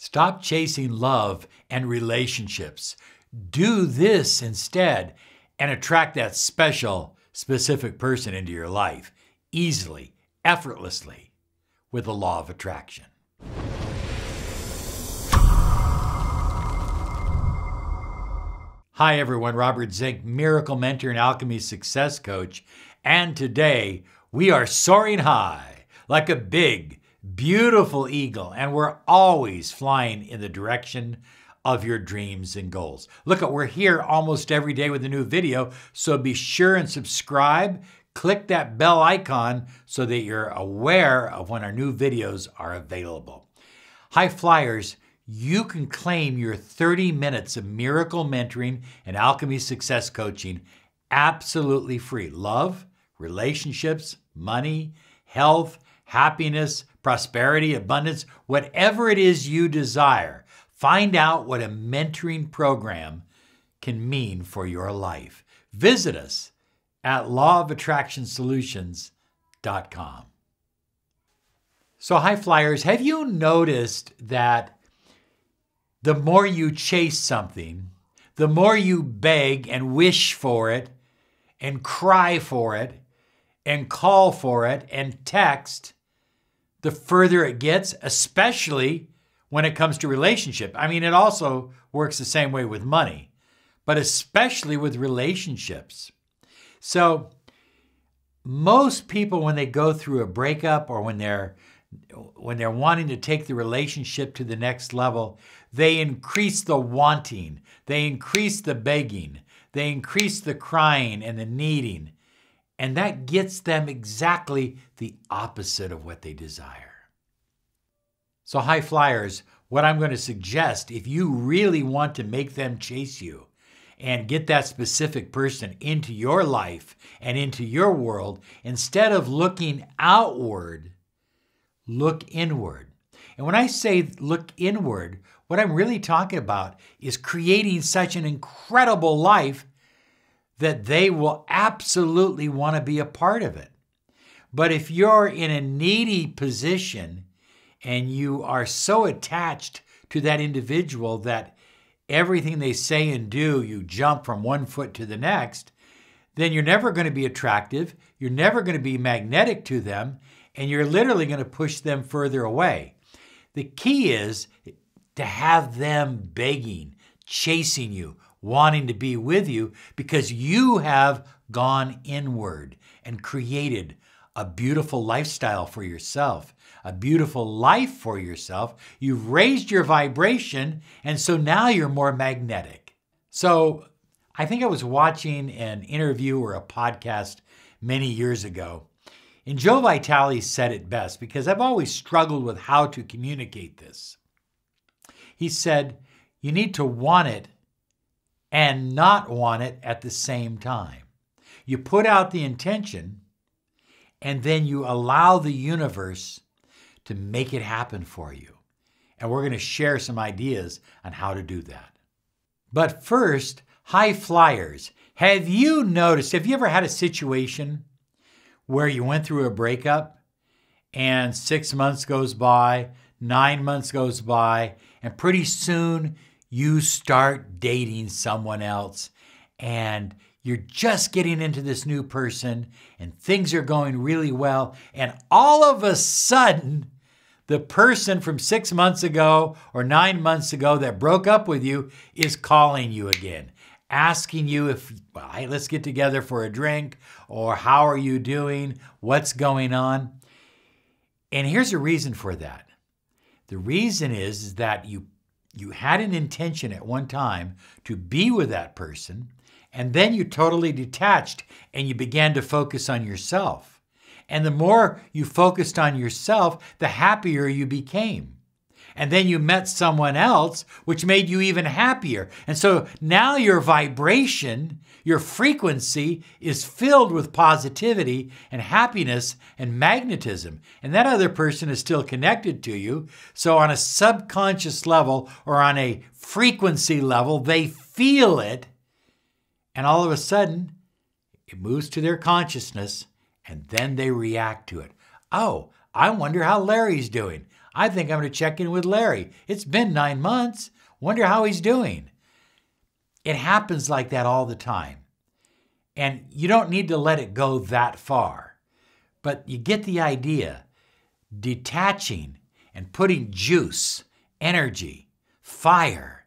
Stop chasing love and relationships. Do this instead and attract that special, specific person into your life easily, effortlessly, with the law of attraction. Hi, everyone. Robert Zink, Miracle Mentor and Alchemy Success Coach. And today we are soaring high like a big, beautiful eagle, and we're always flying in the direction of your dreams and goals. Look, at we're here almost every day with a new video, so be sure and subscribe. Click that bell icon so that you're aware of when our new videos are available. High flyers, you can claim your 30 minutes of miracle mentoring and alchemy success coaching absolutely free. Love, relationships, money, health, happiness, prosperity, abundance, whatever it is you desire. Find out what a mentoring program can mean for your life. Visit us at lawofattractionsolutions.com. So, high flyers, have you noticed that the more you chase something, the more you beg and wish for it and cry for it and call for it and text, the further it gets, especially when it comes to relationship. I mean, it also works the same way with money, but especially with relationships. So, most people when they go through a breakup or when they're when they're wanting to take the relationship to the next level, they increase the wanting, they increase the begging, they increase the crying and the needing. And that gets them exactly the opposite of what they desire. So, high flyers, what I'm going to suggest if you really want to make them chase you and get that specific person into your life and into your world, instead of looking outward, look inward. And when I say look inward, what I'm really talking about is creating such an incredible life that they will absolutely want to be a part of it. But if you're in a needy position and you are so attached to that individual that everything they say and do, you jump from one foot to the next, then you're never going to be attractive. You're never going to be magnetic to them, and you're literally going to push them further away. The key is to have them begging, chasing you, wanting to be with you because you have gone inward and created a beautiful lifestyle for yourself, a beautiful life for yourself. You've raised your vibration, and so now you're more magnetic. So, I think I was watching an interview or a podcast many years ago, and Joe Vitale said it best because I've always struggled with how to communicate this. He said, You need to want it and not want it at the same time. You put out the intention and then you allow the universe to make it happen for you. And we're going to share some ideas on how to do that. But first, high flyers. Have you noticed, have you ever had a situation where you went through a breakup and six months goes by, nine months goes by, and pretty soon you start dating someone else and you're just getting into this new person and things are going really well. And all of a sudden, the person from six months ago or nine months ago that broke up with you is calling you again asking you if, well, hey, let's get together for a drink, or how are you doing? What's going on? And here's a reason for that. The reason is, is that you you had an intention at one time to be with that person, and then you totally detached and you began to focus on yourself. And the more you focused on yourself, the happier you became and then you met someone else, which made you even happier. And so now your vibration, your frequency is filled with positivity and happiness and magnetism. And that other person is still connected to you. So on a subconscious level or on a frequency level, they feel it. And all of a sudden, it moves to their consciousness and then they react to it. Oh, I wonder how Larry's doing. I think I'm going to check in with Larry. It's been nine months. Wonder how he's doing. It happens like that all the time. And you don't need to let it go that far. But you get the idea. Detaching and putting juice, energy, fire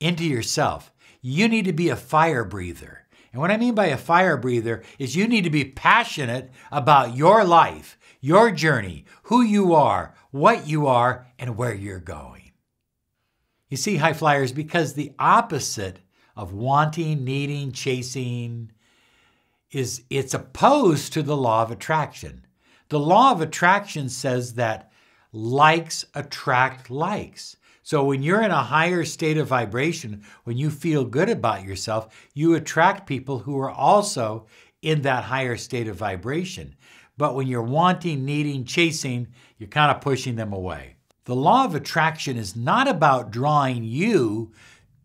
into yourself. You need to be a fire breather. And what I mean by a fire breather is you need to be passionate about your life, your journey, who you are, what you are, and where you're going. You see, high flyers, because the opposite of wanting, needing, chasing is it's opposed to the law of attraction. The law of attraction says that likes attract likes. So when you're in a higher state of vibration, when you feel good about yourself, you attract people who are also in that higher state of vibration. But when you're wanting, needing, chasing, you're kind of pushing them away. The law of attraction is not about drawing you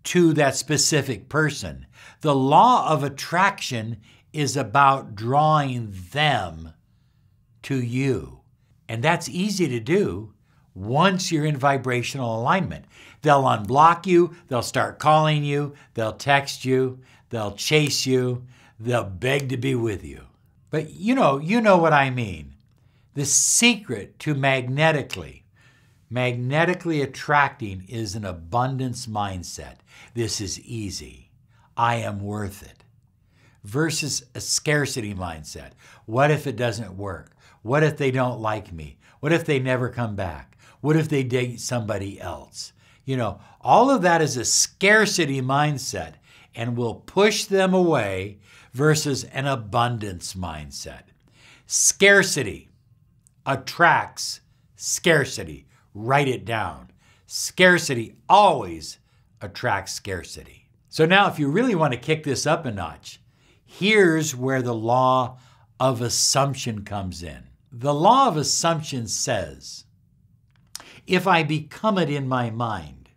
to that specific person. The law of attraction is about drawing them to you. And that's easy to do once you're in vibrational alignment. They'll unblock you, they'll start calling you, they'll text you, they'll chase you, they'll beg to be with you. But you know, you know what I mean. The secret to magnetically, magnetically attracting is an abundance mindset. This is easy. I am worth it. Versus a scarcity mindset. What if it doesn't work? What if they don't like me? What if they never come back? What if they date somebody else? You know, all of that is a scarcity mindset and will push them away versus an abundance mindset. Scarcity attracts scarcity. Write it down. Scarcity always attracts scarcity. So now, if you really want to kick this up a notch, here's where the law of assumption comes in. The law of assumption says if I become it in my mind,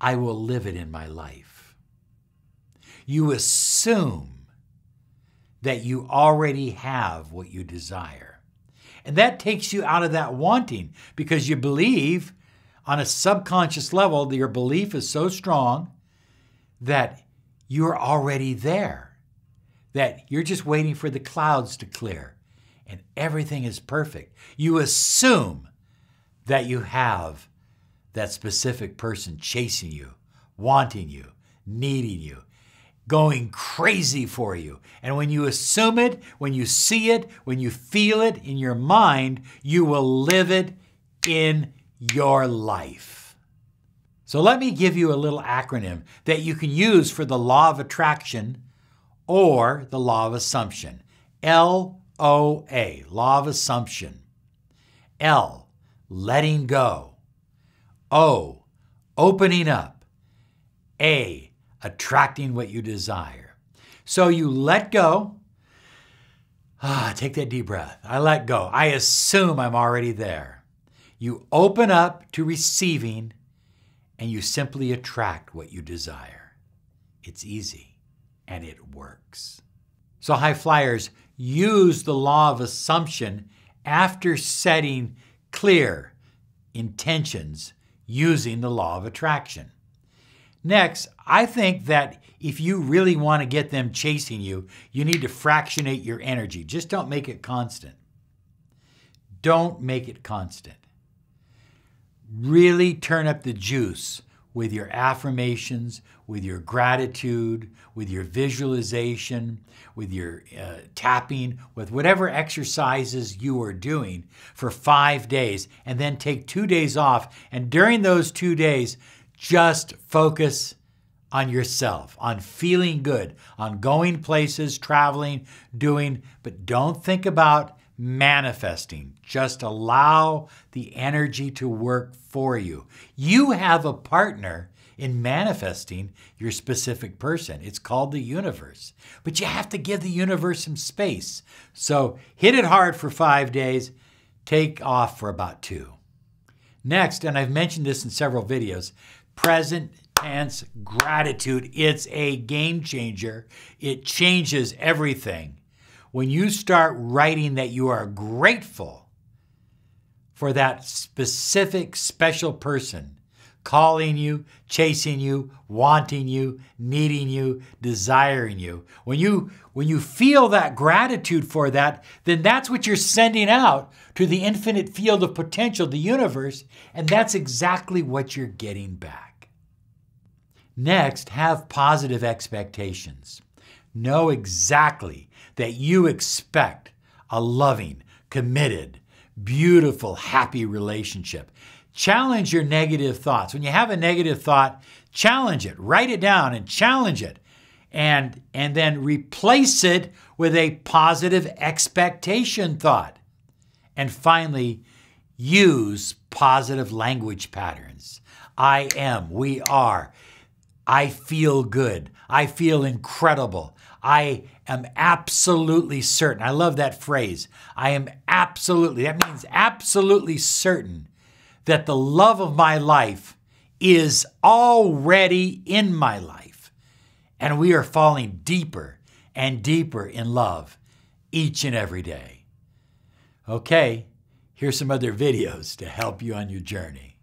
I will live it in my life. You assume that you already have what you desire. And that takes you out of that wanting because you believe on a subconscious level, that your belief is so strong that you're already there, that you're just waiting for the clouds to clear and everything is perfect. You assume that you have that specific person chasing you, wanting you, needing you, going crazy for you. And when you assume it, when you see it, when you feel it in your mind, you will live it in your life. So let me give you a little acronym that you can use for the law of attraction or the law of assumption. L O A, law of assumption. L, letting go. O, opening up. A, attracting what you desire. So you let go. Ah, take that deep breath. I let go. I assume I'm already there. You open up to receiving and you simply attract what you desire. It's easy and it works. So, high flyers, use the law of assumption after setting clear intentions using the law of attraction. Next, I think that if you really want to get them chasing you, you need to fractionate your energy. Just don't make it constant. Don't make it constant. Really turn up the juice with your affirmations, with your gratitude, with your visualization, with your uh, tapping, with whatever exercises you are doing for five days, and then take two days off. And during those two days, just focus on yourself, on feeling good, on going places, traveling, doing, but don't think about manifesting. Just allow the energy to work for you. You have a partner in manifesting your specific person. It's called the universe. But you have to give the universe some space. So hit it hard for five days, take off for about two. Next, and I've mentioned this in several videos, present tense gratitude. It's a game changer. It changes everything when you start writing that you are grateful for that specific special person calling you, chasing you, wanting you, needing you, desiring you. When you when you feel that gratitude for that, then that's what you're sending out to the infinite field of potential, the universe, and that's exactly what you're getting back. Next, have positive expectations. Know exactly that you expect a loving, committed, beautiful, happy relationship. Challenge your negative thoughts. When you have a negative thought, challenge it, write it down and challenge it. And, and then replace it with a positive expectation thought. And finally, use positive language patterns. I am, we are. I feel good. I feel incredible. I am absolutely certain. I love that phrase. I am absolutely, that means absolutely certain that the love of my life is already in my life. And we are falling deeper and deeper in love each and every day. Okay, here's some other videos to help you on your journey.